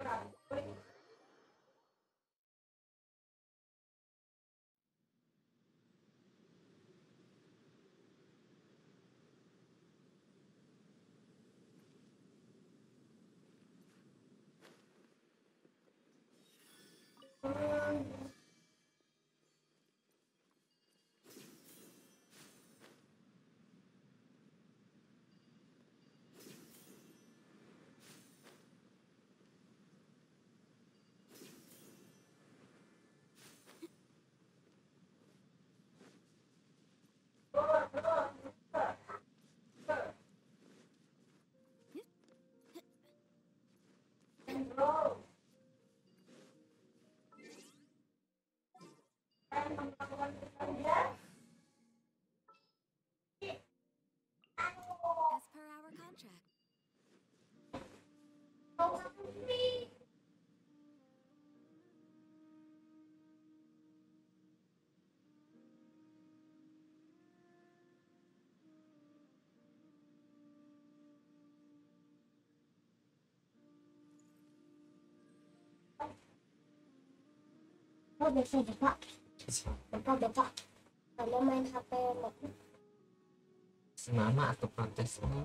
As Oh, biasa bapak. Bapak, bapak. Kalau main HP Mak. Senama atau protes? Oh,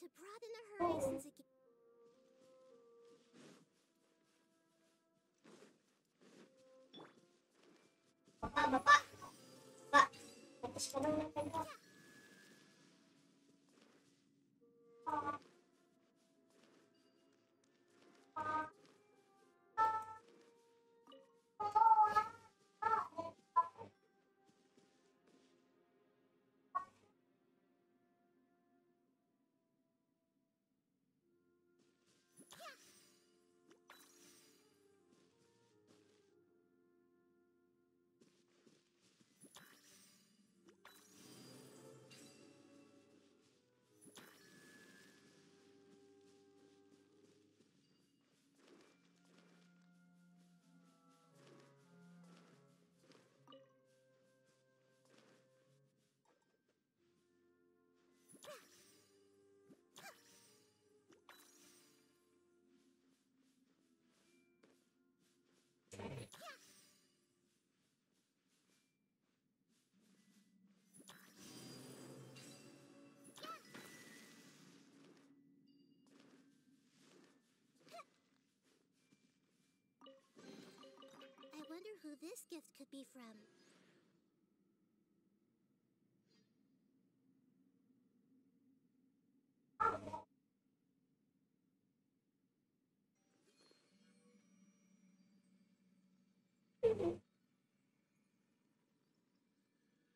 Time to broaden our horizons again. Pak. Who this gift could be from.